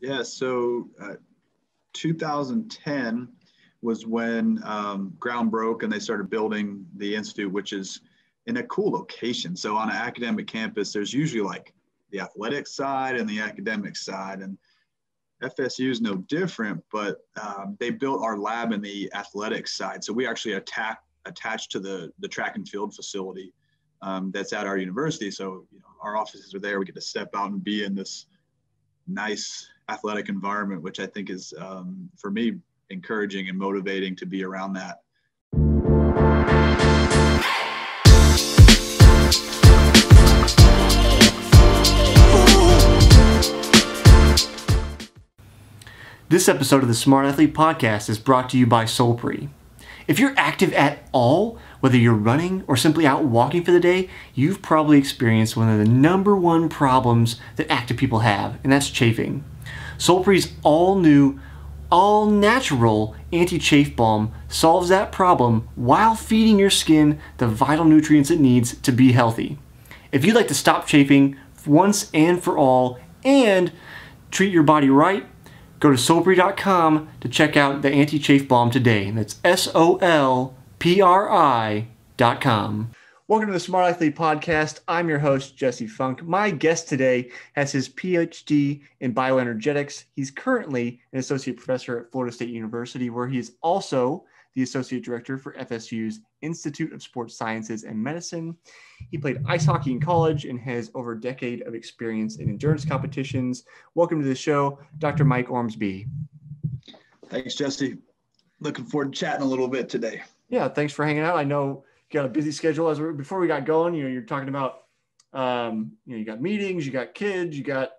Yeah, so uh, 2010 was when um, ground broke and they started building the institute, which is in a cool location. So on an academic campus, there's usually like the athletic side and the academic side, and FSU is no different. But um, they built our lab in the athletic side, so we actually attack attached to the the track and field facility um, that's at our university. So you know, our offices are there. We get to step out and be in this nice athletic environment, which I think is um, for me encouraging and motivating to be around that. This episode of the Smart Athlete Podcast is brought to you by Solpri. If you're active at all, whether you're running or simply out walking for the day, you've probably experienced one of the number one problems that active people have, and that's chafing. Solpri's all new, all natural anti chafe balm solves that problem while feeding your skin the vital nutrients it needs to be healthy. If you'd like to stop chafing once and for all and treat your body right, Go to solpri.com to check out the anti chafe balm today. That's S O L P R I.com. Welcome to the Smart Athlete Podcast. I'm your host, Jesse Funk. My guest today has his PhD in bioenergetics. He's currently an associate professor at Florida State University, where he is also the associate director for FSU's Institute of Sports Sciences and Medicine. He played ice hockey in college and has over a decade of experience in endurance competitions. Welcome to the show, Dr. Mike Ormsbee. Thanks, Jesse. Looking forward to chatting a little bit today. Yeah, thanks for hanging out. I know got a busy schedule. As we, before we got going, you know, you're talking about, um, you know, you got meetings, you got kids, you got,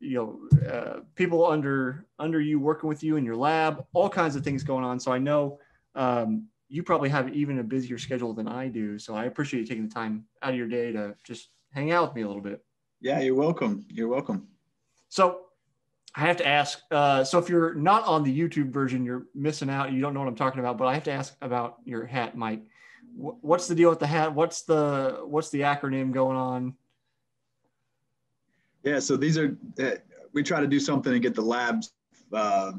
you know, uh, people under under you working with you in your lab, all kinds of things going on. So I know um, you probably have even a busier schedule than I do. So I appreciate you taking the time out of your day to just hang out with me a little bit. Yeah, you're welcome. You're welcome. So I have to ask. Uh, so if you're not on the YouTube version, you're missing out. You don't know what I'm talking about. But I have to ask about your hat, Mike. What's the deal with the hat? What's the what's the acronym going on? Yeah, so these are uh, we try to do something to get the labs uh,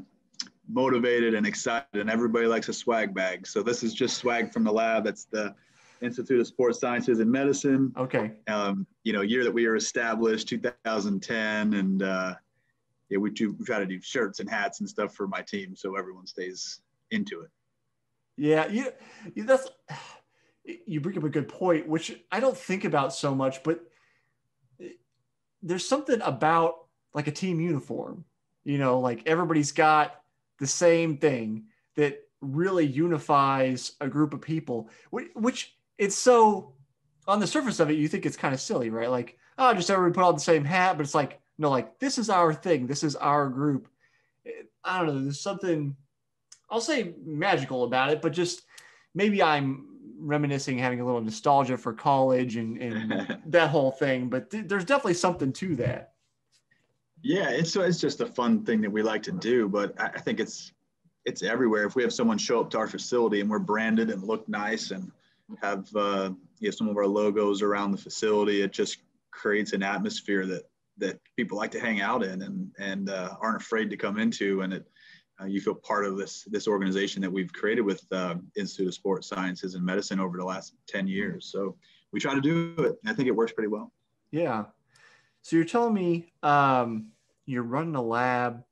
motivated and excited, and everybody likes a swag bag. So this is just swag from the lab. That's the Institute of Sports Sciences and Medicine. Okay. Um, you know, year that we were established, 2010, and uh, yeah, we, do, we try to do shirts and hats and stuff for my team, so everyone stays into it. Yeah, you, you that's you bring up a good point, which I don't think about so much, but there's something about like a team uniform. You know, like everybody's got the same thing that really unifies a group of people, which it's so on the surface of it, you think it's kind of silly, right? Like, oh, just everybody put on the same hat, but it's like, no, like this is our thing. This is our group. I don't know. There's something I'll say magical about it, but just maybe I'm reminiscing, having a little nostalgia for college and, and that whole thing. But th- there's definitely something to that. Yeah, it's it's just a fun thing that we like to do, but I think it's it's everywhere. If we have someone show up to our facility and we're branded and look nice and have uh, you know, some of our logos around the facility, it just creates an atmosphere that that people like to hang out in and and uh, aren't afraid to come into, and it uh, you feel part of this this organization that we've created with uh, Institute of Sports Sciences and Medicine over the last ten years. So we try to do it. I think it works pretty well. Yeah. So you're telling me um, you're running a lab.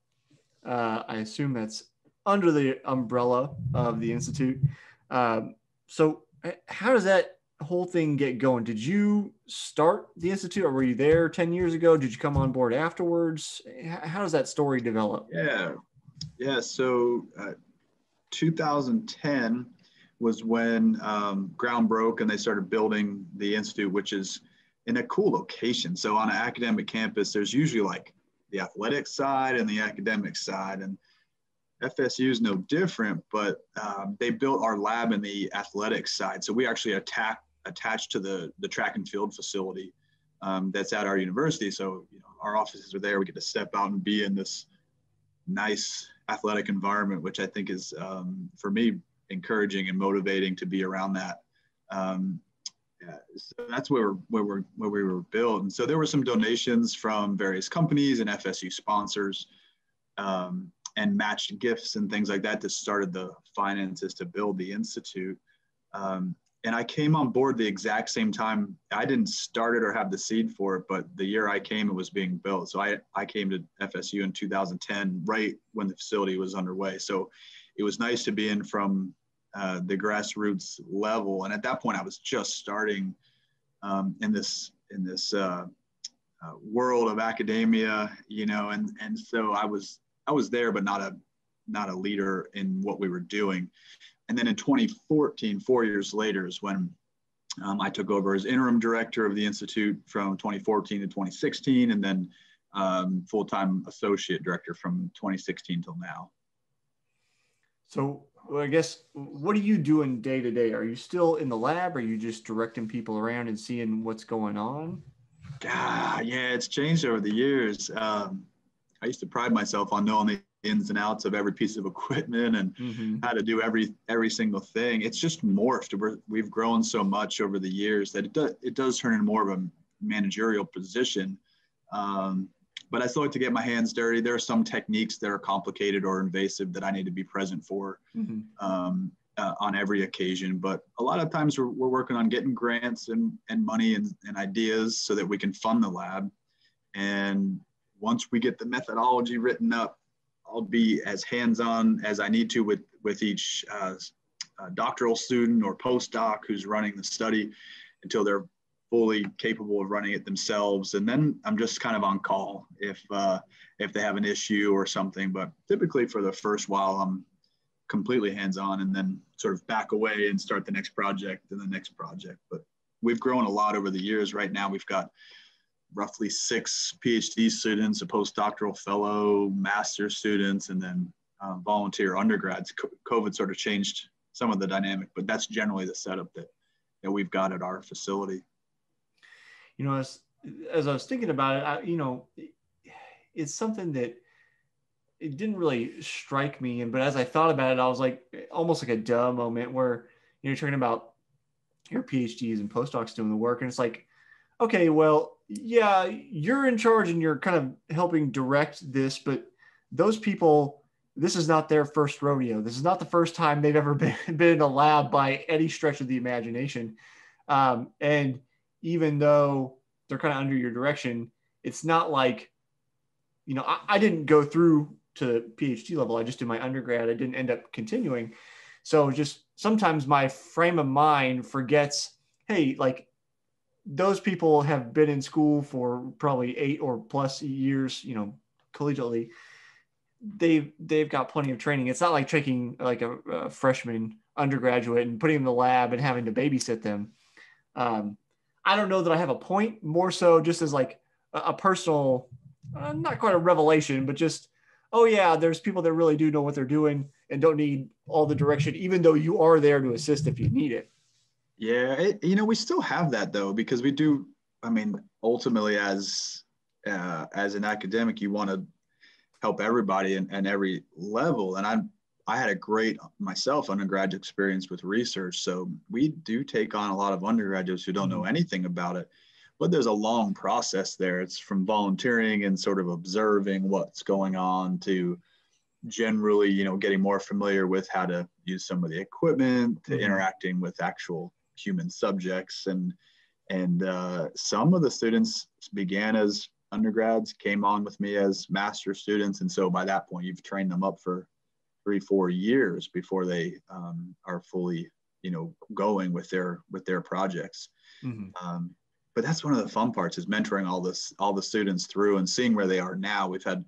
Uh, I assume that's under the umbrella of the institute. Um, so, how does that whole thing get going? Did you start the institute, or were you there ten years ago? Did you come on board afterwards? How does that story develop? Yeah, yeah. So, uh, 2010 was when um, ground broke and they started building the institute, which is in a cool location. So, on an academic campus, there's usually like the athletic side and the academic side. And FSU is no different, but um, they built our lab in the athletic side. So we actually attack, attached to the, the track and field facility um, that's at our university. So you know, our offices are there. We get to step out and be in this nice athletic environment, which I think is, um, for me, encouraging and motivating to be around that. Um, yeah, so that's where where we're where we were built. And so there were some donations from various companies and FSU sponsors. um, and matched gifts and things like that to started the finances to build the institute. And I came on board the exact same time. I didn't start it or have the seed for it, but the year I came, it was being built. So I, I came to FSU in 2010, right when the facility was underway. So it was nice to be in from uh, the grassroots level. And at that point, I was just starting um, in this in this uh, uh, world of academia, you know, and and so I was I was there, but not a not a leader in what we were doing. And then in 2014, four years later, is when um, I took over as interim director of the institute from 2014 to 2016, and then um, full-time associate director from 2016 till now. So well, I guess what are you doing day to day? Are you still in the lab? Or are you just directing people around and seeing what's going on? God, yeah, it's changed over the years. Um, I used to pride myself on knowing the ins and outs of every piece of equipment and mm-hmm. how to do every every single thing. It's just morphed. We're, we've grown so much over the years that it does it does turn into more of a managerial position. Um, but I still like to get my hands dirty. There are some techniques that are complicated or invasive that I need to be present for mm-hmm. um, uh, on every occasion. But a lot of times we're, we're working on getting grants and, and money and, and ideas so that we can fund the lab. And once we get the methodology written up, I'll be as hands-on as I need to with with each uh, uh, doctoral student or postdoc who's running the study until they're fully capable of running it themselves. And then I'm just kind of on call if uh, if they have an issue or something. But typically for the first while, I'm completely hands-on and then sort of back away and start the next project and the next project. But we've grown a lot over the years. Right now, we've got roughly six PhD students, a postdoctoral fellow, master students, and then uh, volunteer undergrads. COVID sort of changed some of the dynamic, but that's generally the setup that, that we've got at our facility. You know, as, as I was thinking about it, I, you know, it's something that it didn't really strike me. And, but as I thought about it, I was like, almost like a duh moment where you're talking about your PhDs and postdocs doing the work. And it's like, okay, well, yeah, you're in charge and you're kind of helping direct this, but those people, this is not their first rodeo. This is not the first time they've ever been, been in a lab by any stretch of the imagination. Um, and even though they're kind of under your direction, it's not like, you know, I, I didn't go through to PhD level. I just did my undergrad. I didn't end up continuing. So just sometimes my frame of mind forgets, hey, like those people have been in school for probably eight or plus years, you know, collegiately. They've they've got plenty of training. It's not like taking like a, a freshman undergraduate and putting in the lab and having to babysit them. Um, I don't know that I have a point. More so, just as like a, a personal, uh, not quite a revelation, but just oh yeah, there's people that really do know what they're doing and don't need all the direction, even though you are there to assist if you need it. Yeah, it, you know, we still have that though because we do. I mean, ultimately, as uh, as an academic, you want to help everybody and, and every level. And I I had a great myself undergraduate experience with research, so we do take on a lot of undergraduates who don't know mm-hmm. anything about it. But there's a long process there. It's from volunteering and sort of observing what's going on to generally, you know, getting more familiar with how to use some of the equipment to mm-hmm. interacting with actual human subjects. And and uh, some of the students began as undergrads came on with me as master students. And so by that point you've trained them up for three four years before they um, are fully you know going with their with their projects. Mm-hmm. um, but that's one of the fun parts is mentoring all this all the students through and seeing where they are now. We've had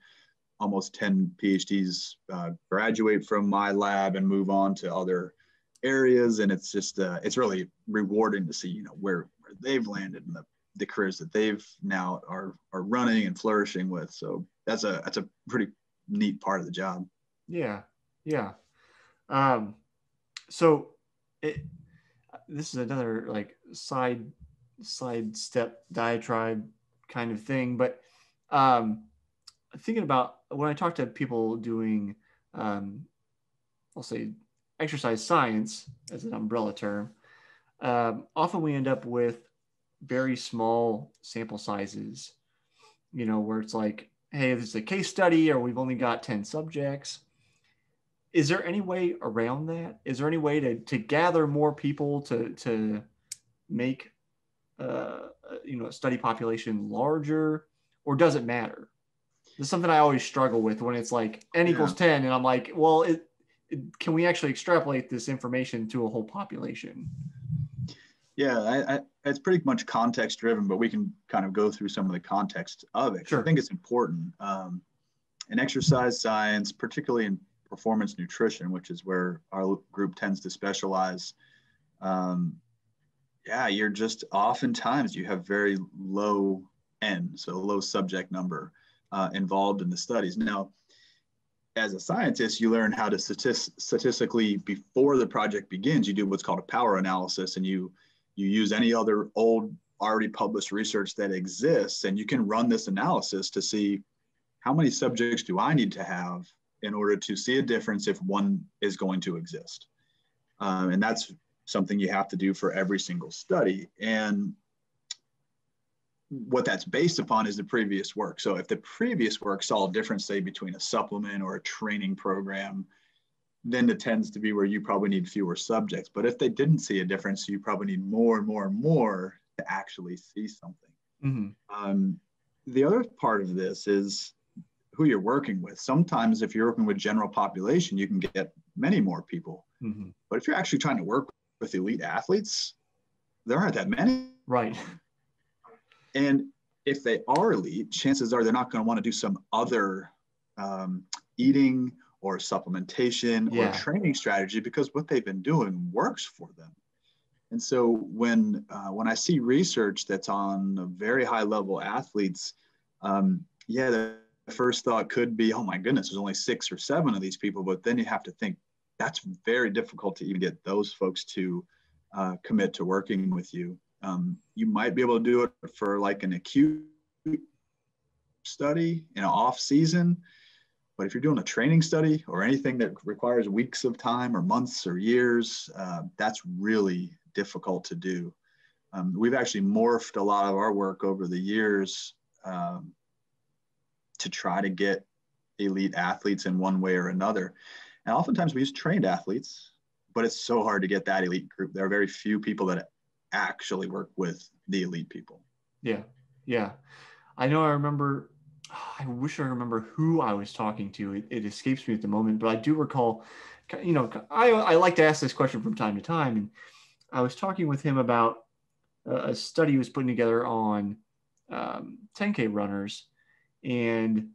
almost 10 phds uh, graduate from my lab and move on to other areas and it's just uh, it's really rewarding to see you know where, where they've landed and the, the careers that they've now are are running and flourishing with. So that's a that's a pretty neat part of the job. Yeah yeah. Um so it this is another like side side step diatribe kind of thing but um thinking about when i talk to people doing um i'll say exercise science as an umbrella term, um, often we end up with very small sample sizes, you know, where it's like, hey, this is a case study or we've only got 10 subjects. Is there any way around that? Is there any way to, to gather more people to, to make uh, you know a study population larger, or does it matter? This is something I always struggle with when it's like n equals 10, and I'm like, well, it, can we actually extrapolate this information to a whole population? Yeah, I, I, it's pretty much context driven, but we can kind of go through some of the context of it. Sure. I think it's important. Um, in exercise science, particularly in performance nutrition, which is where our group tends to specialize, um, yeah, you're just oftentimes you have very low n, so low subject number uh, involved in the studies. Now, as a scientist, you learn how to statistically before the project begins. You do what's called a power analysis, and you you use any other old already published research that exists, and you can run this analysis to see how many subjects do I need to have in order to see a difference if one is going to exist. Um, and that's something you have to do for every single study. And what that's based upon is the previous work. So if the previous work saw a difference, say, between a supplement or a training program, then it tends to be where you probably need fewer subjects. But if they didn't see a difference, you probably need more and more and more to actually see something. Mm-hmm. Um, the other part of this is who you're working with. Sometimes if you're working with general population, you can get many more people. Mm-hmm. But if you're actually trying to work with elite athletes, there aren't that many. Right. And if they are elite, chances are they're not going to want to do some other um, eating or supplementation yeah. or training strategy because what they've been doing works for them. And so when uh, when I see research that's on very high level athletes, um, yeah, the first thought could be, oh my goodness, there's only six or seven of these people. But then you have to think that's very difficult to even get those folks to uh, commit to working with you. Um, you might be able to do it for like an acute study in an off season, but if you're doing a training study or anything that requires weeks of time or months or years, uh, that's really difficult to do. Um, we've actually morphed a lot of our work over the years um, to try to get elite athletes in one way or another. And oftentimes we use trained athletes, but it's so hard to get that elite group. There are very few people that actually work with the elite people. Yeah. Yeah. I know I remember, I wish I remember who I was talking to. It, it escapes me at the moment, but I do recall, you know, I, I like to ask this question from time to time. And I was talking with him about a study he was putting together on um, 10K runners. And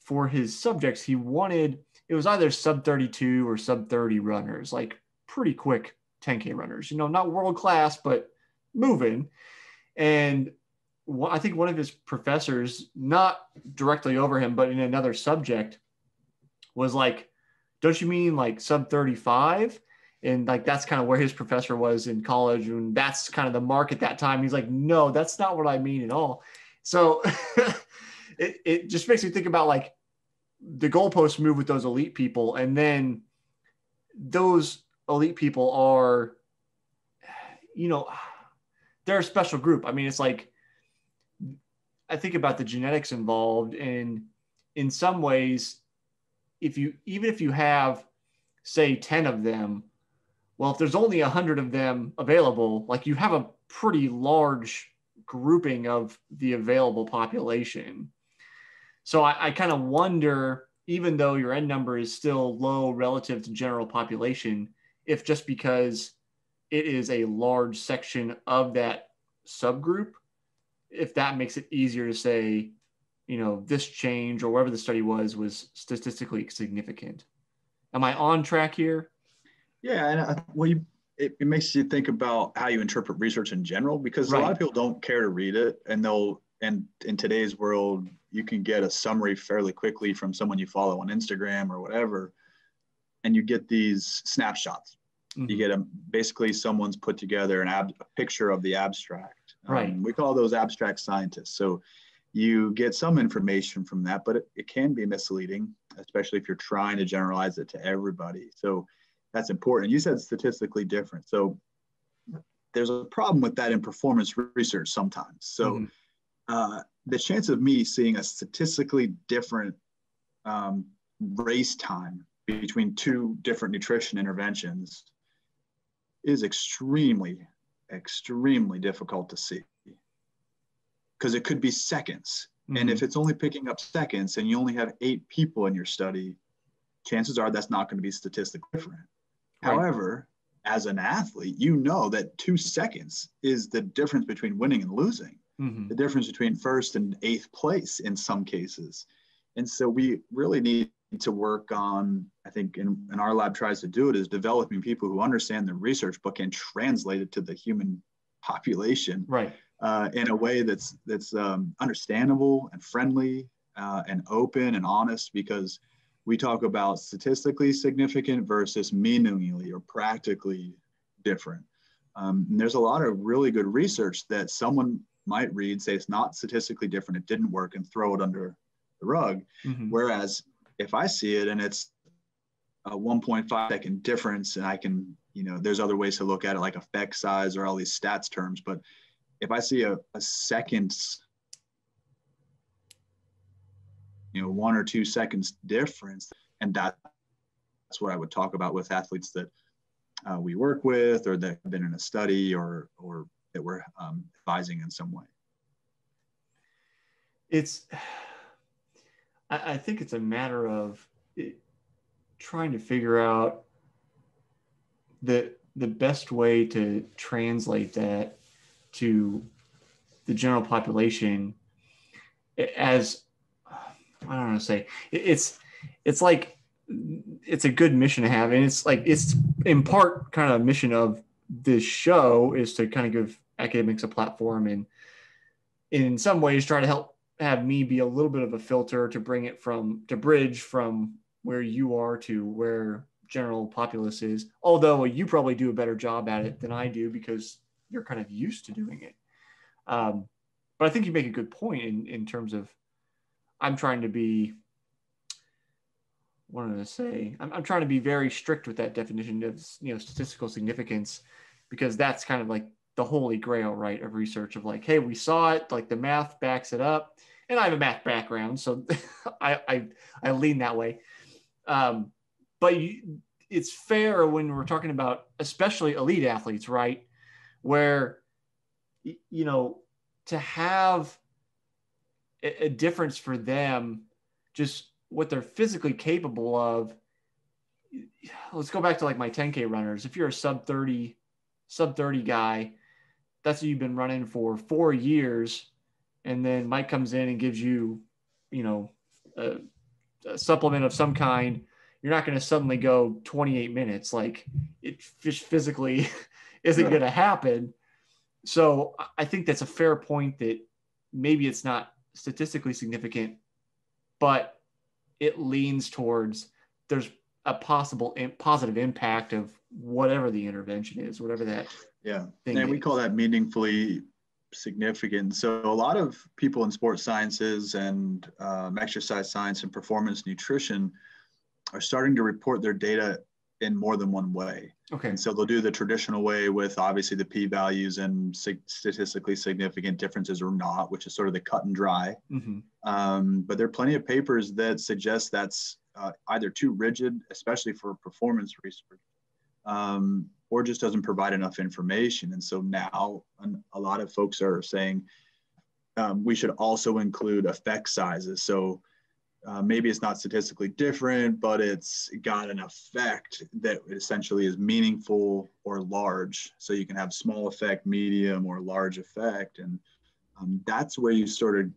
for his subjects, he wanted it was either sub 32 or sub 30 runners, like pretty quick 10K runners, you know, not world class, but moving. And I think one of his professors, not directly over him, but in another subject, was like, Don't you mean like sub 35? And like that's kind of where his professor was in college. And that's kind of the mark at that time. He's like, No, that's not what I mean at all. So it, it just makes me think about like the goalposts move with those elite people, and then those elite people are, you know, they're a special group. I mean, it's like I think about the genetics involved, and in some ways, if you even if you have, say, ten of them, well, if there's only a hundred of them available, like you have a pretty large grouping of the available population. So I, I kind of wonder, even though your end number is still low relative to general population, if just because it is a large section of that subgroup, if that makes it easier to say, you know, this change or whatever the study was was statistically significant. Am I on track here? Yeah, and uh, well, you, it, it makes you think about how you interpret research in general because right. a lot of people don't care to read it, and they'll and in today's world, you can get a summary fairly quickly from someone you follow on Instagram or whatever, and you get these snapshots. Mm-hmm. You get a basically someone's put together an ab, a picture of the abstract. Right. Um, we call those abstract scientists. So you get some information from that, but it, it can be misleading, especially if you're trying to generalize it to everybody. So that's important. You said statistically different. So there's a problem with that in performance research sometimes. So mm-hmm uh, the chance of me seeing a statistically different um, race time between two different nutrition interventions is extremely, extremely difficult to see because it could be seconds. Mm-hmm. And if it's only picking up seconds and you only have eight people in your study, chances are that's not going to be statistically different. Right. However, as an athlete, you know that two seconds is the difference between winning and losing, mm-hmm. the difference between first and eighth place in some cases. And so we really need to work on, I think, and, and our lab tries to do it, is developing people who understand the research but can translate it to the human population right. Uh, in a way that's that's um, understandable and friendly uh, and open and honest because we talk about statistically significant versus meaningly or practically different. Um, and there's a lot of really good research that someone might read, say it's not statistically different, it didn't work, and throw it under the rug. Mm-hmm. Whereas if I see it and it's a 1.5 second difference, and I can, you know, there's other ways to look at it, like effect size or all these stats terms. But if I see a, a second's you know one or two seconds difference and that, that's what i would talk about with athletes that uh, we work with or that have been in a study or or that we're um, advising in some way it's I, I think it's a matter of it, trying to figure out the the best way to translate that to the general population as I don't want to say it's it's like it's a good mission to have, and it's like it's in part kind of a mission of this show is to kind of give academics a platform and in some ways try to help have me be a little bit of a filter to bring it from to bridge from where you are to where general populace is. Although you probably do a better job at it than i do because you're kind of used to doing it. Um, but i think you make a good point in, in terms of I'm trying to be what did I say? I'm, I'm trying to be very strict with that definition of you know statistical significance because that's kind of like the holy grail, right, of research of like, hey, we saw it, like the math backs it up, and I have a math background, so I, I I lean that way. Um, but you, it's fair when we're talking about especially elite athletes, right, where you know to have a difference for them, just what they're physically capable of. Let's go back to like my 10K runners. If you're a sub 30, sub 30 guy, that's what you've been running for four years. And then Mike comes in and gives you, you know, a, a supplement of some kind. You're not going to suddenly go 28 minutes. Like it just physically isn't yeah. going to happen. So I think that's a fair point that maybe it's not statistically significant, but it leans towards there's a possible positive impact of whatever the intervention is, whatever that. Yeah, and is. we call that meaningfully significant. So a lot of people in sports sciences and um, exercise science and performance nutrition are starting to report their data in more than one way. Okay. And so they'll do the traditional way with obviously the p values and statistically significant differences or not, which is sort of the cut and dry. Mm-hmm. Um, but there are plenty of papers that suggest that's uh, either too rigid, especially for performance research, um, or just doesn't provide enough information. And so now a lot of folks are saying um, we should also include effect sizes. So uh, maybe it's not statistically different, but it's got an effect that essentially is meaningful or large. So you can have small effect, medium, or large effect. And um, that's where you sort of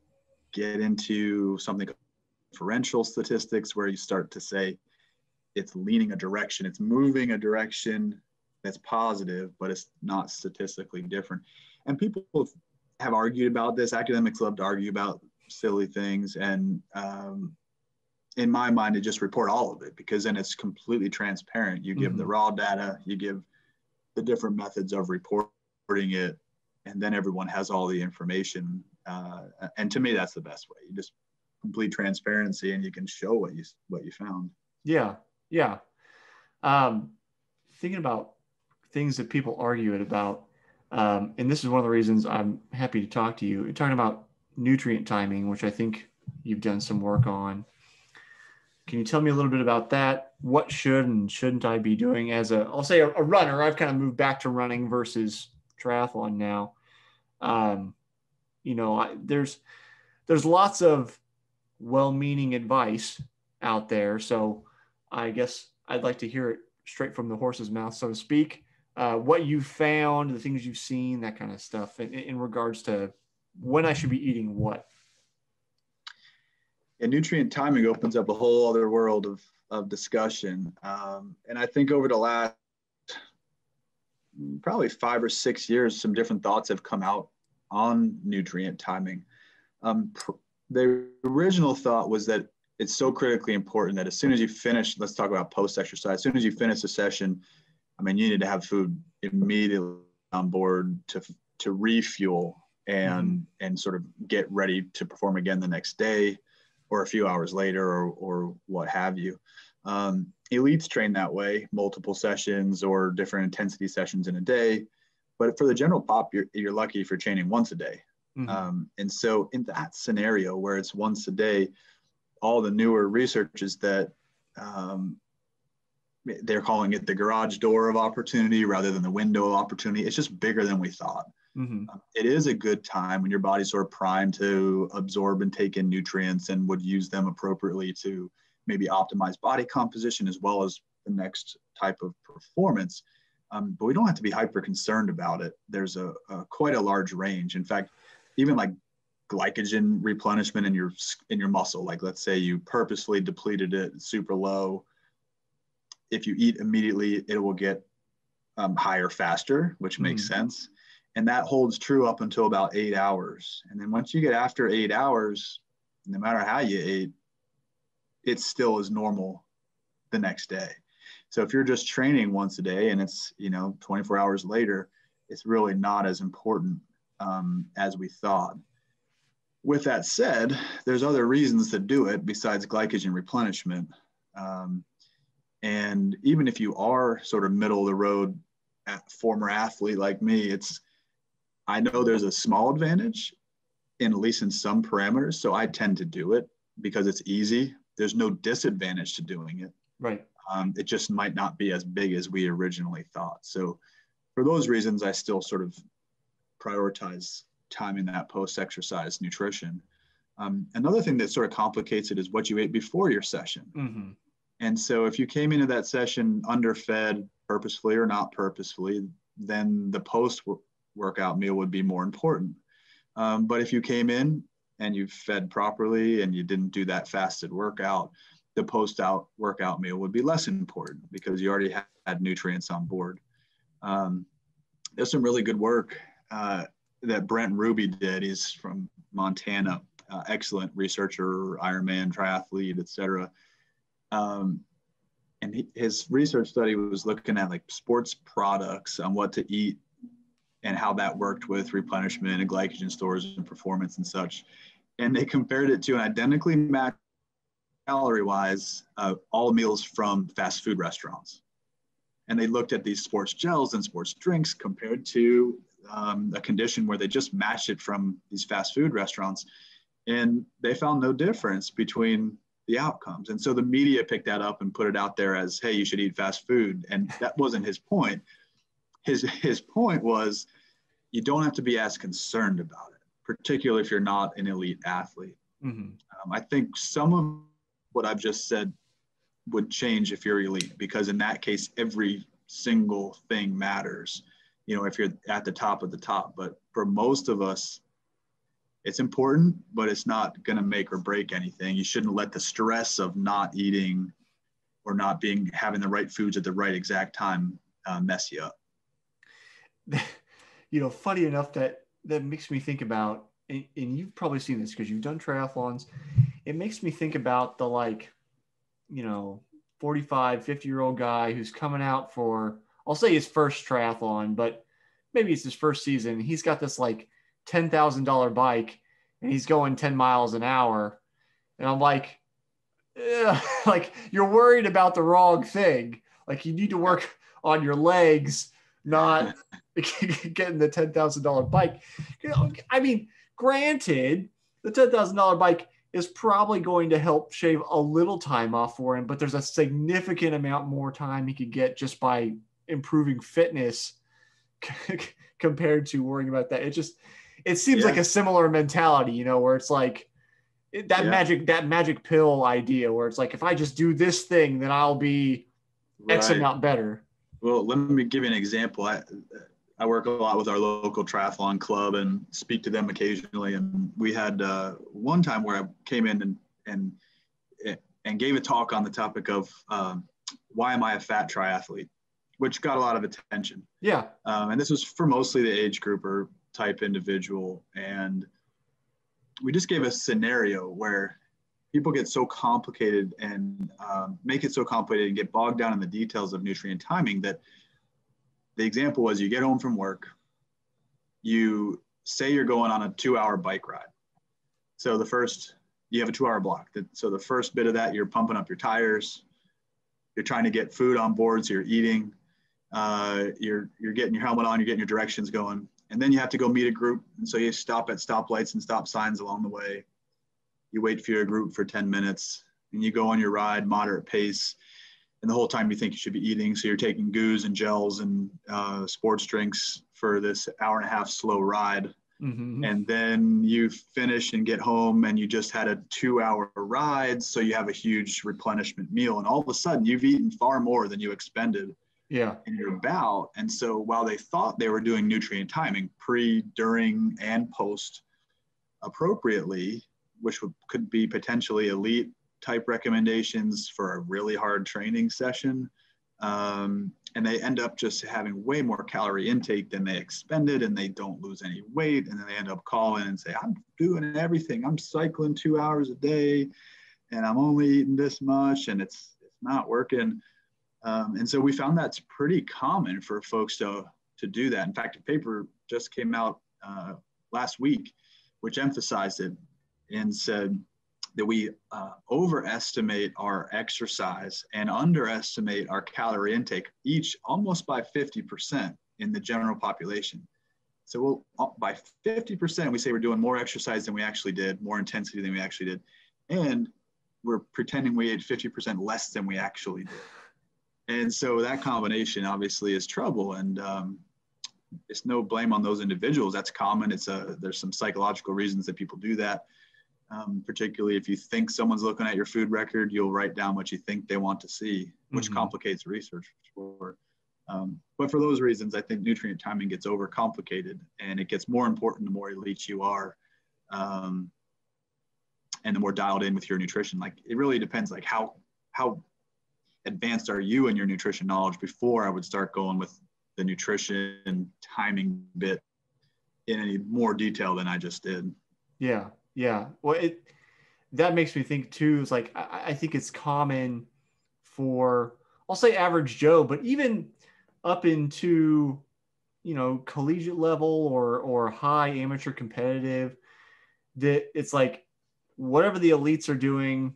get into something differential statistics, where you start to say it's leaning a direction, it's moving a direction that's positive, but it's not statistically different. And people have argued about this. Academics love to argue about silly things and um, in my mind to just report all of it because then it's completely transparent you give mm-hmm. the raw data you give the different methods of reporting it and then everyone has all the information uh, and to me that's the best way you just complete transparency and you can show what you what you found yeah yeah um, thinking about things that people argue it about um, and this is one of the reasons i'm happy to talk to you You're talking about nutrient timing, which I think you've done some work on. Can you tell me a little bit about that? What should and shouldn't I be doing as a, I'll say a, a runner? I've kind of moved back to running versus triathlon now. Um, you know, I, there's there's lots of well-meaning advice out there, so I guess I'd like to hear it straight from the horse's mouth, so to speak. Uh, what you found, the things you've seen, that kind of stuff, in, in regards to when I should be eating what. And nutrient timing opens up a whole other world of, of discussion. Um, and I think over the last probably five or six years, some different thoughts have come out on nutrient timing. Um, the original thought was that it's so critically important that as soon as you finish, let's talk about post exercise, as soon as you finish a session, I mean, you need to have food immediately on board to, to refuel and, mm-hmm. and sort of get ready to perform again the next day or a few hours later or, or what have you. Um, elites train that way, multiple sessions or different intensity sessions in a day. But for the general pop, you're, you're lucky if you're training once a day. Mm-hmm. Um, and so, in that scenario where it's once a day, all the newer research is that um, they're calling it the garage door of opportunity rather than the window of opportunity. It's just bigger than we thought. Mm-hmm. Um, it is a good time when your body's sort of primed to absorb and take in nutrients and would use them appropriately to maybe optimize body composition as well as the next type of performance. Um, but we don't have to be hyper concerned about it. There's a, a, quite a large range. In fact, even like glycogen replenishment in your in your muscle, like let's say you purposely depleted it super low. If you eat immediately, it will get um, higher faster, which makes mm. sense. And that holds true up until about eight hours. And then once you get after eight hours, no matter how you ate, it still is normal the next day. So if you're just training once a day and it's, you know, 24 hours later, it's really not as important um, as we thought. With that said, there's other reasons to do it besides glycogen replenishment. Um, and even if you are sort of middle of the road former athlete like me, it's, I know there's a small advantage in at least in some parameters. So I tend to do it because it's easy there's no disadvantage to doing it. Right. Um, it just might not be as big as we originally thought. So, for those reasons, I still sort of prioritize timing that post exercise nutrition. Um, another thing that sort of complicates it is what you ate before your session. Mm-hmm. And so, if you came into that session underfed, purposefully or not purposefully, then the post workout meal would be more important. Um, but if you came in and you fed properly and you didn't do that fasted workout, the post out workout meal would be less important because you already had nutrients on board. Um, there's some really good work uh, that Brent Ruby did. He's from Montana, uh, excellent researcher, Ironman triathlete, etc. Um, and he, his research study was looking at like sports products on what to eat and how that worked with replenishment and glycogen stores and performance and such and they compared it to an identically matched calorie wise uh, all meals from fast food restaurants. And they looked at these sports gels and sports drinks compared to um, a condition where they just matched it from these fast food restaurants. And they found no difference between the outcomes. And so the media picked that up and put it out there as, hey, you should eat fast food. And that wasn't his point. His, his point was you don't have to be as concerned about it particularly if you're not an elite athlete. Mm-hmm. Um, I think some of what I've just said would change if you're elite, because in that case, every single thing matters. You know, if you're at the top of the top, but for most of us, it's important, but it's not going to make or break anything. You shouldn't let the stress of not eating or not being having the right foods at the right exact time uh, mess you up. You know, funny enough that that makes me think about, and, and you've probably seen this because you've done triathlons. It makes me think about the like, you know, 45, 50 year old guy who's coming out for, I'll say his first triathlon, but maybe it's his first season. He's got this like $10,000 bike and he's going 10 miles an hour. And I'm like, like you're worried about the wrong thing. Like you need to work on your legs, not getting the ten thousand dollar bike. I mean, granted, the ten thousand dollar bike is probably going to help shave a little time off for him, but there's a significant amount more time he could get just by improving fitness compared to worrying about that. It just it seems yeah. like a similar mentality, you know, where it's like that yeah. magic that magic pill idea where it's like if I just do this thing, then I'll be right. X amount better. Well, let me give you an example. I, I work a lot with our local triathlon club and speak to them occasionally. And we had uh, one time where I came in and and and gave a talk on the topic of um, why am I a fat triathlete, which got a lot of attention. Yeah. Um, and this was for mostly the age grouper type individual, and we just gave a scenario where people get so complicated and um, make it so complicated and get bogged down in the details of nutrient timing that the example was you get home from work, you say you're going on a two hour bike ride. So the first, you have a two hour block. So the first bit of that, you're pumping up your tires, you're trying to get food on board, so you're eating, uh, you're, you're getting your helmet on, you're getting your directions going. And then you have to go meet a group. And so you stop at stoplights and stop signs along the way. You wait for your group for 10 minutes and you go on your ride, moderate pace and the whole time you think you should be eating. So you're taking goos and gels and uh, sports drinks for this hour and a half slow ride. Mm-hmm. And then you finish and get home and you just had a two hour ride. So you have a huge replenishment meal. And all of a sudden you've eaten far more than you expended yeah. in your bout. And so while they thought they were doing nutrient timing pre, during, and post appropriately, which would, could be potentially elite type recommendations for a really hard training session. Um, and they end up just having way more calorie intake than they expended and they don't lose any weight. And then they end up calling and say, I'm doing everything. I'm cycling two hours a day and I'm only eating this much and it's, it's not working. Um, and so we found that's pretty common for folks to, to do that. In fact, a paper just came out uh, last week, which emphasized it and said, that we uh, overestimate our exercise and underestimate our calorie intake, each almost by 50% in the general population. So we'll, uh, by 50%, we say we're doing more exercise than we actually did, more intensity than we actually did. And we're pretending we ate 50% less than we actually did. And so that combination obviously is trouble. And um, it's no blame on those individuals. That's common. It's a, there's some psychological reasons that people do that um, particularly if you think someone's looking at your food record, you'll write down what you think they want to see, which mm-hmm. complicates research for um, but for those reasons, I think nutrient timing gets overcomplicated and it gets more important the more elite you are. Um, and the more dialed in with your nutrition, like it really depends, like how, how advanced are you in your nutrition knowledge before I would start going with the nutrition timing bit in any more detail than I just did. Yeah. Yeah. Well, it that makes me think too. Is like I, I think it's common for I'll say average Joe, but even up into you know collegiate level or or high amateur competitive, that it's like whatever the elites are doing,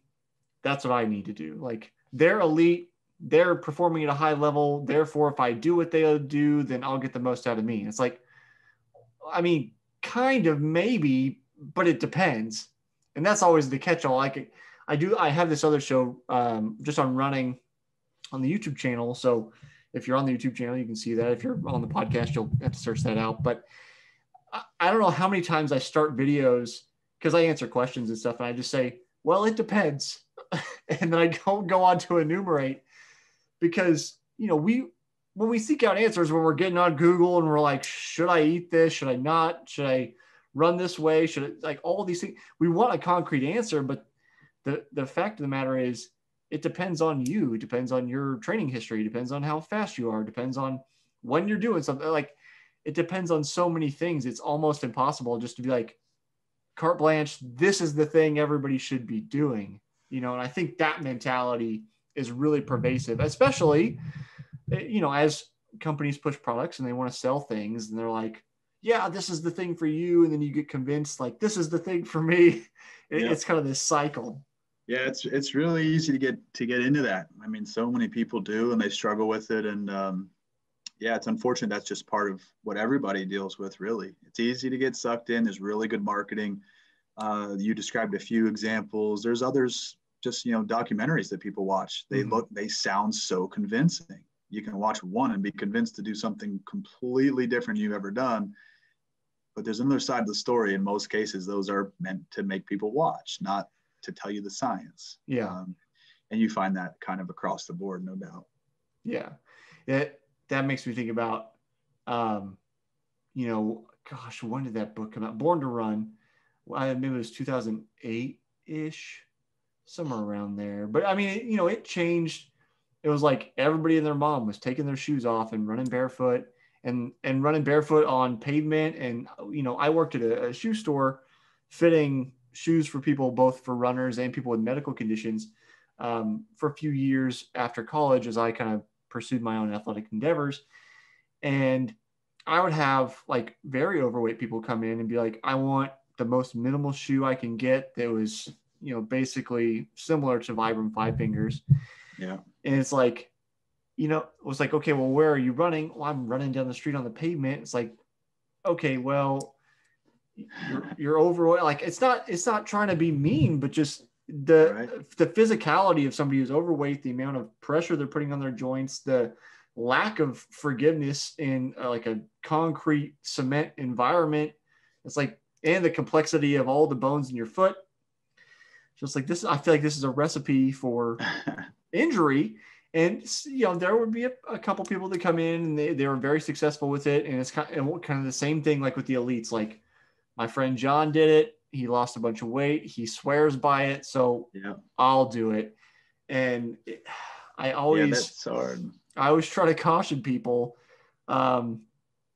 that's what I need to do. Like they're elite, they're performing at a high level. Therefore, if I do what they do, then I'll get the most out of me. It's like, I mean, kind of maybe, but it depends. And that's always the catch all. Like I do, I have this other show um, just on running on the YouTube channel. So if you're on the YouTube channel, you can see that. If you're on the podcast, you'll have to search that out. But I, I don't know how many times I start videos because I answer questions and stuff, and I just say, "Well, it depends," and then I don't go on to enumerate because you know we when we seek out answers when we're getting on Google and we're like, "Should I eat this? Should I not? Should I?" run this way? Should it like all these things? We want a concrete answer, but the the fact of the matter is it depends on you. It depends on your training history. It depends on how fast you are. It depends on when you're doing something. Like it depends on so many things. It's almost impossible just to be like carte blanche. This is the thing everybody should be doing. You know, and I think that mentality is really pervasive, especially you know as companies push products and they want to sell things and they're like yeah, this is the thing for you, and then you get convinced like this is the thing for me. It, yeah. It's kind of this cycle. Yeah, it's it's really easy to get to get into that. I mean, so many people do, and they struggle with it. And um, yeah, it's unfortunate. That's just part of what everybody deals with. Really, it's easy to get sucked in. There's really good marketing. Uh, you described a few examples. There's others, just you know, documentaries that people watch. They mm-hmm. look, they sound so convincing. You can watch one and be convinced to do something completely different you've ever done. But there's another side of the story. In most cases, those are meant to make people watch, not to tell you the science. Yeah. Um, and you find that kind of across the board, no doubt. Yeah. That that makes me think about um, you know, gosh, when did that book come out? Born to Run. Well, maybe it was 2008 ish, somewhere around there. But I mean, you know, it changed. It was like everybody and their mom was taking their shoes off and running barefoot and and running barefoot on pavement. And you know, I worked at a, a shoe store fitting shoes for people both for runners and people with medical conditions um, for a few years after college as I kind of pursued my own athletic endeavors. And I would have like very overweight people come in and be like, I want the most minimal shoe I can get that was, you know, basically similar to Vibram Five Fingers. Yeah. And it's like, you know, it was like, okay, well, where are you running? Well, I'm running down the street on the pavement. It's like, okay, well, you're, you're overweight. Like it's not, it's not trying to be mean, but just the right. the physicality of somebody who's overweight, the amount of pressure they're putting on their joints, the lack of forgiveness in uh, like a concrete cement environment. It's like, and the complexity of all the bones in your foot. Just like this, I feel like this is a recipe for injury. And you know, there would be a, a, couple people that come in and they, they were very successful with it. And it's kind of, kind of the same thing like with the elites. Like my friend John did it. He lost a bunch of weight. He swears by it. So yeah. I'll do it. And it, I always yeah, that's hard I always try to caution people. Um,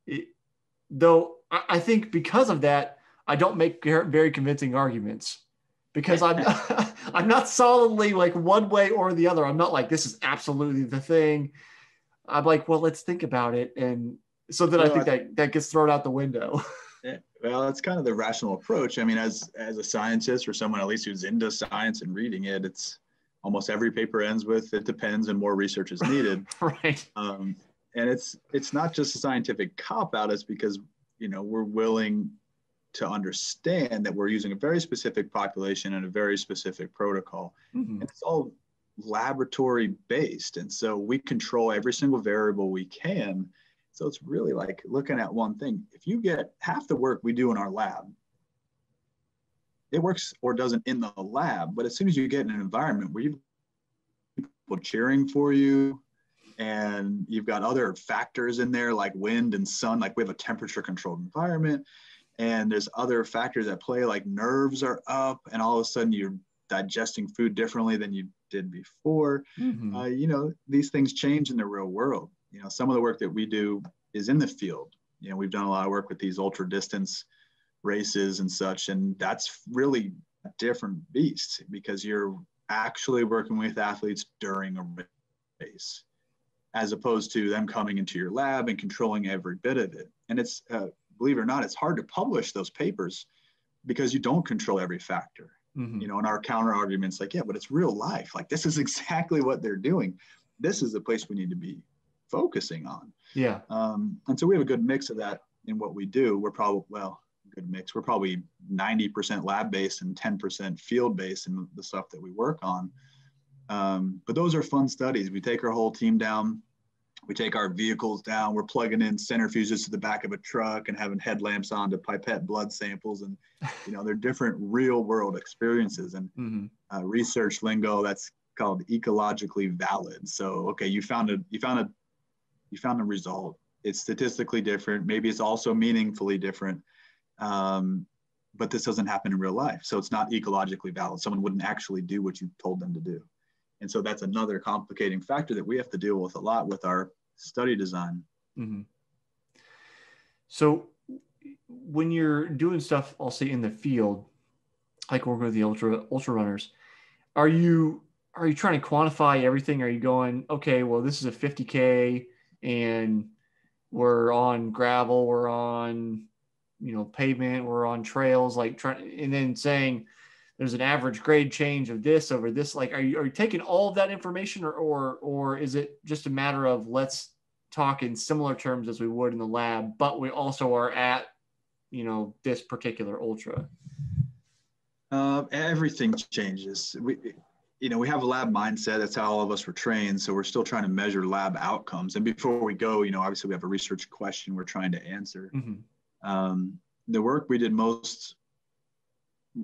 it, though I, I think because of that, I don't make very convincing arguments because I'm I'm not solidly like one way or the other. I'm not like this is absolutely the thing. I'm like, well, let's think about it, and so then well, I think that that gets thrown out the window. yeah, well, that's kind of the rational approach. I mean, as as a scientist or someone at least who's into science and reading it, it's almost every paper ends with it depends and more research is needed right um, and it's it's not just a scientific cop out it's because you know we're willing to understand that we're using a very specific population and a very specific protocol. Mm-hmm. it's all laboratory based and so we control every single variable we can. So it's really like looking at one thing. If you get half the work we do in our lab it works or doesn't in the lab, but as soon as you get in an environment where you've people cheering for you and you've got other factors in there like wind and sun, like we have a temperature controlled environment and there's other factors at play like nerves are up and all of a sudden you're digesting food differently than you did before. Mm-hmm. Uh, you know, these things change in the real world. You know, some of the work that we do is in the field. You know, we've done a lot of work with these ultra distance races and such. And that's really a different beast because you're actually working with athletes during a race as opposed to them coming into your lab and controlling every bit of it. And it's, uh, believe it or not, it's hard to publish those papers because you don't control every factor. Mm-hmm. You know, and our counter arguments like, yeah, but it's real life. Like this is exactly what they're doing. This is the place we need to be focusing on. Yeah. Um, and so we have a good mix of that in what we do. We're probably well, good mix. We're probably 90% lab based and 10% field based in the stuff that we work on. Um, but those are fun studies. We take our whole team down, we take our vehicles down, we're plugging in centrifuges to the back of a truck and having headlamps on to pipette blood samples. And, you know, they're different real world experiences and mm-hmm. uh, research lingo that's called ecologically valid. So, okay, you found a, you found a, you found a result. It's statistically different. Maybe it's also meaningfully different um, but this doesn't happen in real life. So it's not ecologically valid. Someone wouldn't actually do what you told them to do. And so that's another complicating factor that we have to deal with a lot with our study design. Mm-hmm. So when you're doing stuff, I'll say in the field, like working with the ultra ultra runners, are you are you trying to quantify everything? Are you going, okay, well, this is a 50k and we're on gravel, we're on you know pavement we're on trails like trying and then saying there's an average grade change of this over this like are you, are you taking all of that information or, or or is it just a matter of let's talk in similar terms as we would in the lab but we also are at you know this particular ultra Uh, everything changes. We, you know, we have a lab mindset. That's how all of us were trained. So we're still trying to measure lab outcomes. And before we go, you know, obviously we have a research question we're trying to answer. Mm-hmm. Um, the work we did most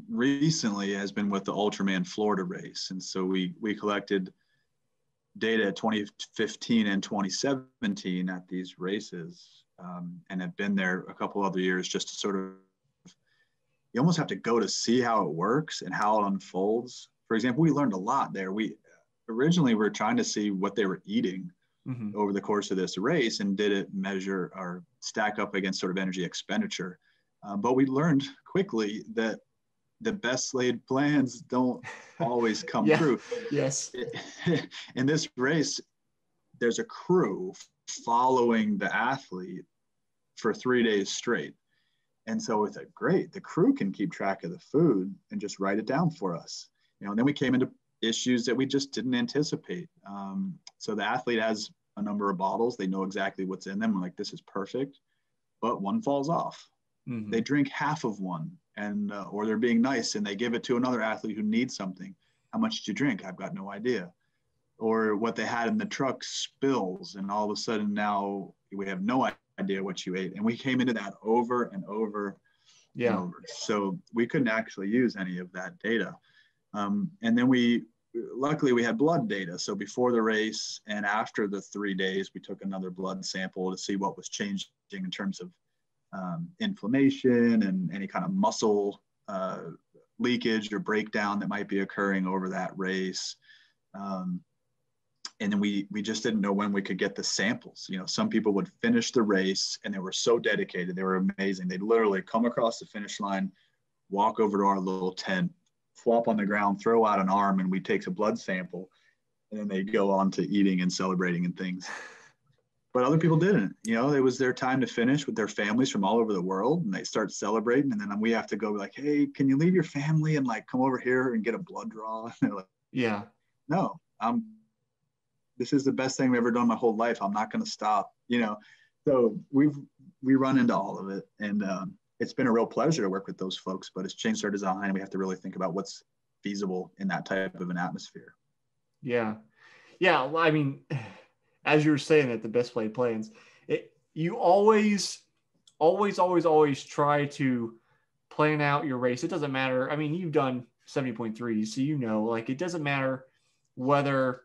recently has been with the Ultraman Florida race. And so we, we collected data 2015 and 2017 at these races um, and have been there a couple other years just to sort of you almost have to go to see how it works and how it unfolds for example we learned a lot there we originally we were trying to see what they were eating mm-hmm. over the course of this race and did it measure or stack up against sort of energy expenditure uh, but we learned quickly that the best laid plans don't always come yeah. true. Yes. In this race, there's a crew following the athlete for three days straight. And so it's a great, the crew can keep track of the food and just write it down for us. You know, and then we came into issues that we just didn't anticipate. Um, so the athlete has a number of bottles, they know exactly what's in them. We're like, this is perfect, but one falls off. Mm-hmm. They drink half of one and uh, or they're being nice and they give it to another athlete who needs something. How much did you drink? I've got no idea. Or what they had in the truck spills and all of a sudden now we have no idea what you ate. And we came into that over and over yeah. and over. so we couldn't actually use any of that data. Um, and then we luckily we had blood data. So before the race and after the three days we took another blood sample to see what was changing in terms of um, inflammation and any kind of muscle uh, leakage or breakdown that might be occurring over that race. Um, and then we we just didn't know when we could get the samples. You know, some people would finish the race and they were so dedicated, they were amazing. They'd literally come across the finish line, walk over to our little tent, flop on the ground, throw out an arm, and we take a blood sample, and then they go on to eating and celebrating and things but other people didn't. You know, it was their time to finish with their families from all over the world, and they start celebrating. And then we have to go like, "Hey, can you leave your family and like come over here and get a blood draw?" And they're like, "Yeah, no, I'm. This is the best thing I've ever done my whole life. I'm not going to stop." You know, so we've we run into all of it, and um, it's been a real pleasure to work with those folks. But it's changed our design. and We have to really think about what's feasible in that type of an atmosphere. Yeah, yeah. Well, I mean as you were saying that the best laid plans, it, you always, always, always, always try to plan out your race. It doesn't matter. I mean, you've done 70.3, so you know, like it doesn't matter whether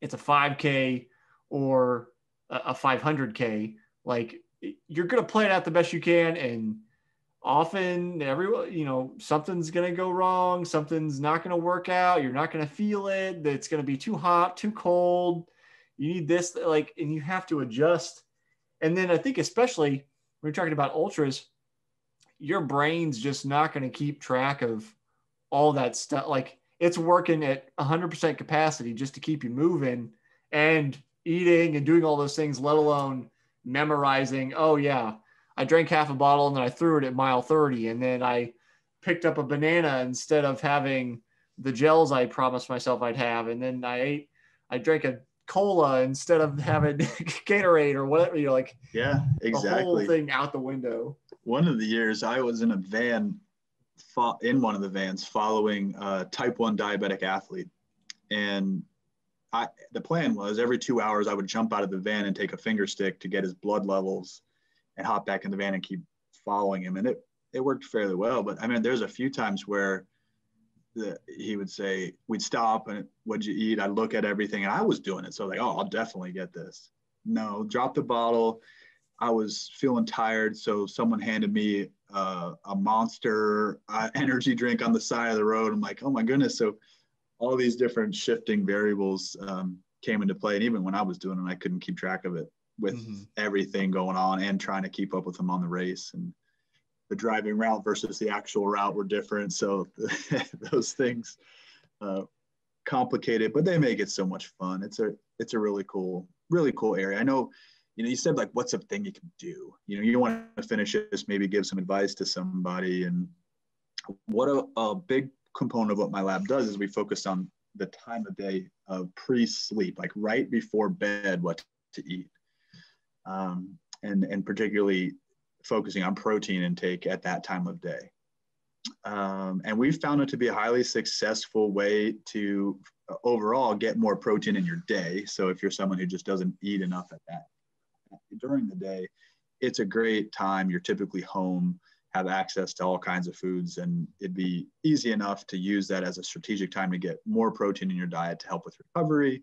it's a 5K or a 500K. Like you're going to plan out the best you can. And often, everyone, you know, something's going to go wrong. Something's not going to work out. You're not going to feel it. It's going to be too hot, too cold you need this like and you have to adjust. And then i think especially when you're talking about ultras your brain's just not going to keep track of all that stuff like it's working at 100% capacity just to keep you moving and eating and doing all those things let alone memorizing oh yeah i drank half a bottle and then i threw it at mile 30 and then i picked up a banana instead of having the gels i promised myself i'd have and then i ate i drank a cola instead of having Gatorade or whatever. You're like, yeah, exactly. The whole thing out the window. One of the years I was in a van, in one of the vans, following a type one diabetic athlete, and I, the plan was every two hours I would jump out of the van and take a finger stick to get his blood levels, and hop back in the van and keep following him, and it it worked fairly well. But I mean, there's a few times where that he would say we'd stop and what'd you eat? I'd look at everything and i was doing it. So like oh i'll definitely get this. No drop the bottle. I was feeling tired. So someone handed me uh, a monster uh, energy drink on the side of the road. I'm like oh my goodness. So all these different shifting variables um, came into play. And even when i was doing it i couldn't keep track of it with mm-hmm. everything going on and trying to keep up with them on the race. And the driving route versus the actual route were different. So those things uh, complicated, but they make it so much fun. It's a it's a really cool really cool area. I know, you know, you said like, what's a thing you can do? You know, you want to finish this, maybe give some advice to somebody. And what a, a big component of what my lab does is we focus on the time of day of pre-sleep, like right before bed, what to eat. Um, and, and particularly focusing on protein intake at that time of day. Um, and we've found it to be a highly successful way to uh, overall get more protein in your day. So if you're someone who just doesn't eat enough at that during the day, it's a great time. You're typically home, have access to all kinds of foods, and it'd be easy enough to use that as a strategic time to get more protein in your diet to help with recovery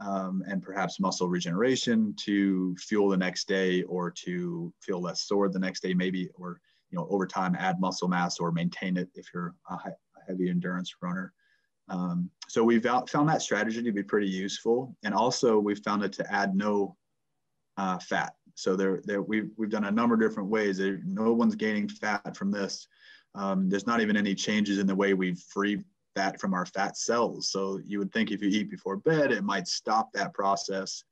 um, and perhaps muscle regeneration to fuel the next day or to feel less sore the next day, maybe, or you know, over time add muscle mass or maintain it if you're a, heavy endurance runner. Um, so we've found that strategy to be pretty useful, and also we've found it to add no uh, fat. So there, there we've, we've done a number of different ways. There, no one's gaining fat from this. Um, there's not even any changes in the way we free fat from our fat cells. So you would think if you eat before bed, it might stop that process.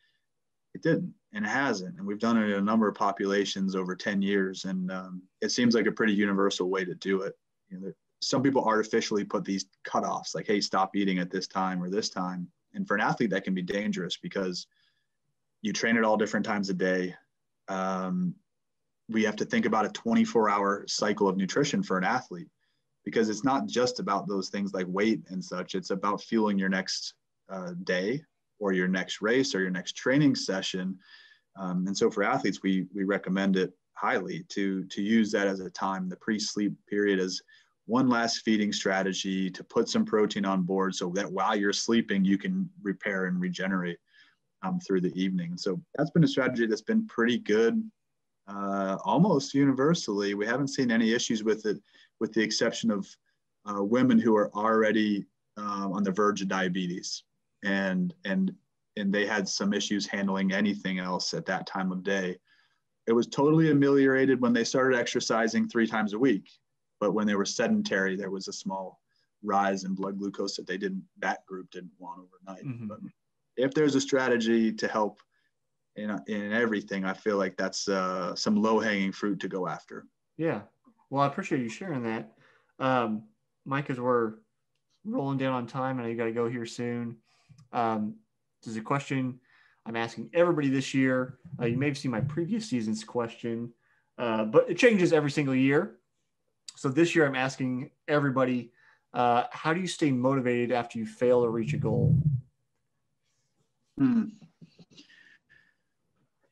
It didn't, and it hasn't. And we've done it in a number of populations over 10 years, and um, it seems like a pretty universal way to do it. You know, some people artificially put these cutoffs, like, "Hey, stop eating at this time or this time," and for an athlete, that can be dangerous because you train at all different times a day. Um, we have to think about a 24 hour cycle of nutrition for an athlete because it's not just about those things like weight and such. It's about fueling your next uh, day or your next race or your next training session. Um, and so for athletes, we, we recommend it highly to, to use that as a time, the pre-sleep period as one last feeding strategy to put some protein on board so that while you're sleeping, you can repair and regenerate um, through the evening. So that's been a strategy that's been pretty good uh, almost universally. We haven't seen any issues with it, with the exception of uh, women who are already uh, on the verge of diabetes, and and and they had some issues handling anything else at that time of day. It was totally ameliorated when they started exercising three times a week, but when they were sedentary, there was a small rise in blood glucose that they didn't that group didn't want overnight. Mm-hmm. But if there's a strategy to help in, in everything, I feel like that's uh, some low hanging fruit to go after. Yeah. Well, I appreciate you sharing that. Um, Mike, as we're rolling down on time and I got to go here soon, um, there's a question I'm asking everybody this year. Uh, you may have seen my previous season's question, uh, but it changes every single year. So this year I'm asking everybody, uh, how do you stay motivated after you fail to reach a goal? Hmm.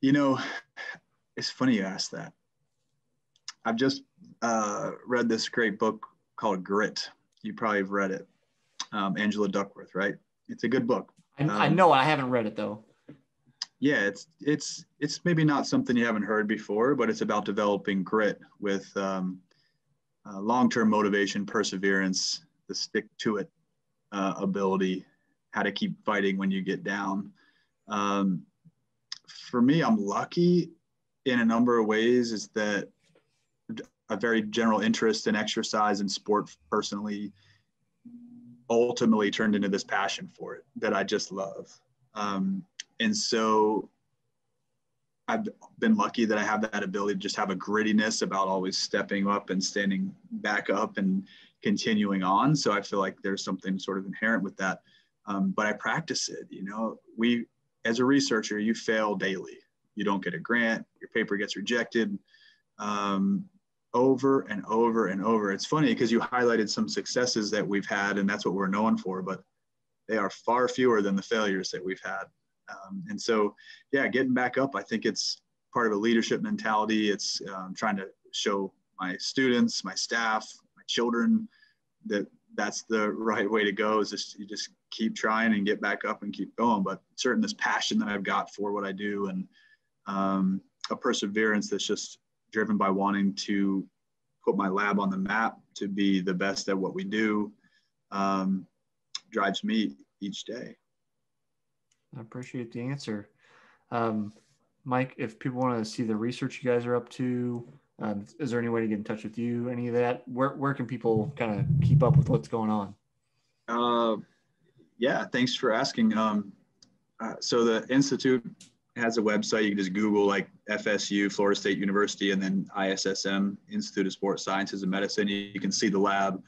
You know, it's funny you ask that. I've just uh, read this great book called Grit. You probably have read it. Um, Angela Duckworth, right? It's a good book. I, um, I know I haven't read it though. Yeah, it's it's it's maybe not something you haven't heard before, but it's about developing grit with um, uh, long-term motivation, perseverance, the stick to it uh, ability, how to keep fighting when you get down. Um, for me, I'm lucky in a number of ways. Is that a very general interest in exercise and sport personally ultimately turned into this passion for it that I just love. Um, and so I've been lucky that I have that ability to just have a grittiness about always stepping up and standing back up and continuing on. So I feel like there's something sort of inherent with that. Um, but I practice it. You know, we as a researcher, you fail daily. You don't get a grant, your paper gets rejected um, over and over and over. It's funny because you highlighted some successes that we've had, and that's what we're known for, but they are far fewer than the failures that we've had. Um, and so, yeah, getting back up, I think it's part of a leadership mentality. It's um, trying to show my students, my staff, my children that that's the right way to go is just you just keep trying and get back up and keep going. But certain this passion that I've got for what I do and um, a perseverance that's just driven by wanting to put my lab on the map to be the best at what we do um, drives me each day. I appreciate the answer. Um, Mike, if people want to see the research you guys are up to, um, is there any way to get in touch with you? Any of that? Where, where can people kind of keep up with what's going on? Uh, yeah, thanks for asking. Um, uh, so the Institute has a website. You can just Google like FSU, Florida State University, and then ISSM, Institute of Sports Sciences and Medicine. You, you can see the lab,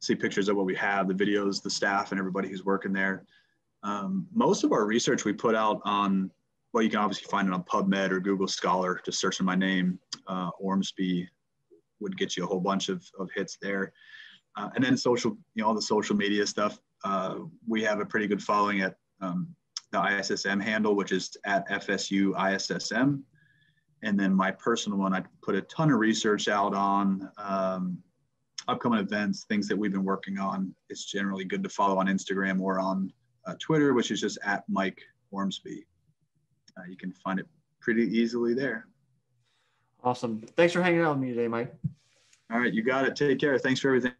see pictures of what we have, the videos, the staff, and everybody who's working there. Um, most of our research we put out on, well, you can obviously find it on PubMed or Google Scholar, just searching my name, uh, Ormsbee would get you a whole bunch of, of hits there. Uh, and then social, you know, all the social media stuff. Uh, we have a pretty good following at um, the ISSM handle, which is at FSU ISSM. And then my personal one, I put a ton of research out on um, upcoming events, things that we've been working on. It's generally good to follow on Instagram or on uh, Twitter, which is just at Mike Ormsbee. Uh, you can find it pretty easily there. Awesome. Thanks for hanging out with me today, Mike. All right, you got it. Take care. Thanks for everything.